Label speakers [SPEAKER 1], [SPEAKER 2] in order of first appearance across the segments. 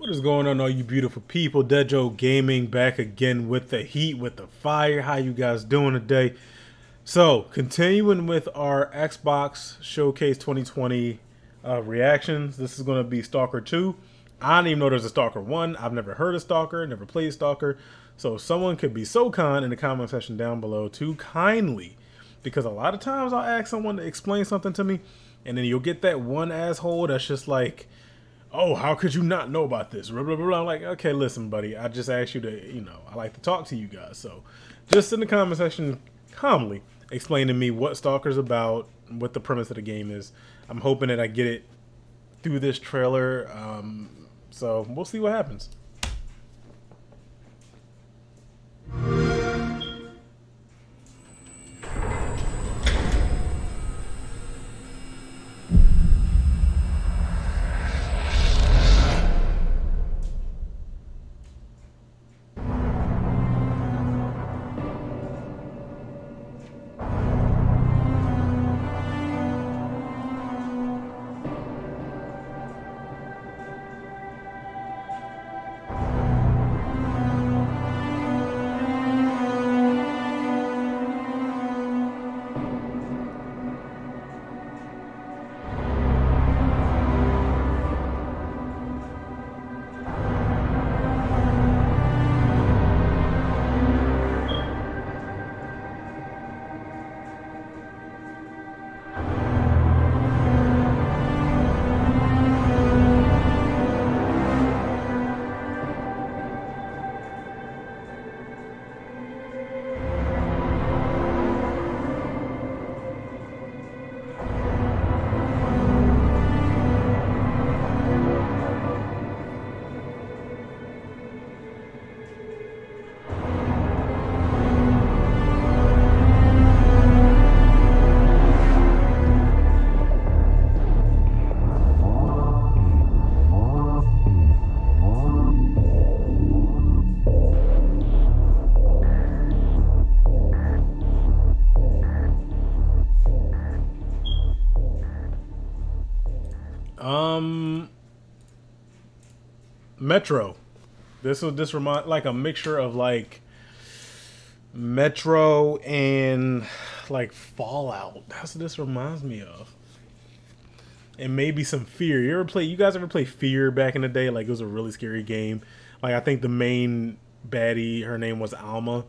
[SPEAKER 1] What is going on, all you beautiful people? Dejo Gaming back again with the heat, with the fire. How you guys doing today? So, continuing with our Xbox Showcase 2020 uh, reactions. This is going to be Stalker 2. I don't even know there's a Stalker 1. I've never heard of Stalker, never played Stalker. So, someone could be so kind in the comment section down below to kindly, because a lot of times I'll ask someone to explain something to me, and then you'll get that one asshole that's just like, oh, how could you not know about this? Blah, blah, blah. I'm like, okay, listen, buddy, I just asked you to, you know, I like to talk to you guys. So just in the comment section, calmly explain to me what Stalker's about, what the premise of the game is. I'm hoping that I get it through this trailer. Um, so we'll see what happens. Metro. This was this remind like a mixture of like Metro and like Fallout. That's what this reminds me of. And maybe some Fear. You ever play? You guys ever play Fear back in the day? Like it was a really scary game. Like I think the main baddie, her name was Alma.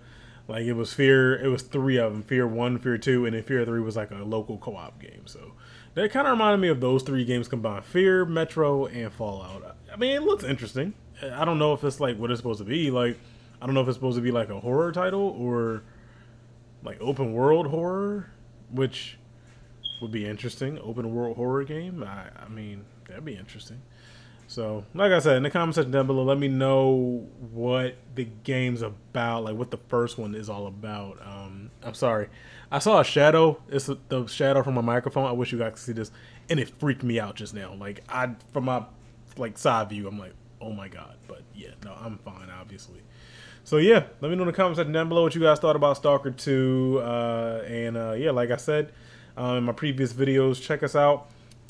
[SPEAKER 1] Like it was Fear. It was three of them: Fear One, Fear Two, and then Fear Three was like a local co-op game. So that kind of reminded me of those three games combined: Fear, Metro, and Fallout. I mean, it looks interesting. I don't know if it's like what it's supposed to be. Like, I don't know if it's supposed to be like a horror title or like open world horror, which would be interesting. Open world horror game. I, I mean, that'd be interesting. So, like I said, in the comment section down below, let me know what the game's about, like what the first one is all about. Um, I'm sorry. I saw a shadow. It's the shadow from my microphone. I wish you guys could see this. And it freaked me out just now. Like, I, from my, like, side view, I'm like, oh my God. But, yeah, no, I'm fine, obviously. So, yeah, let me know in the comment section down below what you guys thought about Stalker 2. Uh, and, uh, yeah, like I said um, in my previous videos, check us out.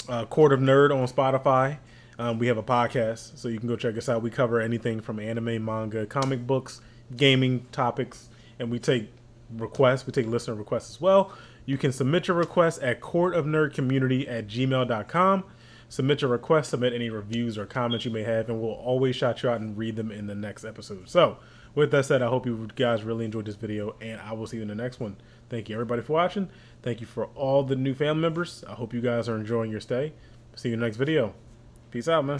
[SPEAKER 1] Uh, Court of Nerd on Spotify. Um, we have a podcast, so you can go check us out. We cover anything from anime, manga, comic books, gaming topics, and we take requests. We take listener requests as well. You can submit your requests at courtofnerdcommunity at gmail.com. Submit your requests, submit any reviews or comments you may have, and we'll always shout you out and read them in the next episode. So, with that said, I hope you guys really enjoyed this video, and I will see you in the next one. Thank you, everybody, for watching. Thank you for all the new family members. I hope you guys are enjoying your stay. See you in the next video. Peace out, man.